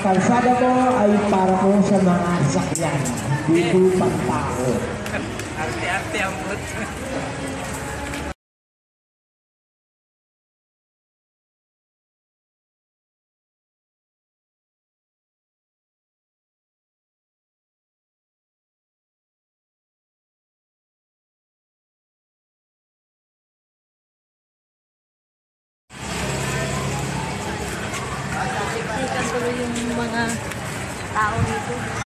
kalsada mo ay para po sa mga sakyan. Dito pang tao. Arte-arte ang mood. Siksikan tuloy yung mga tao dito.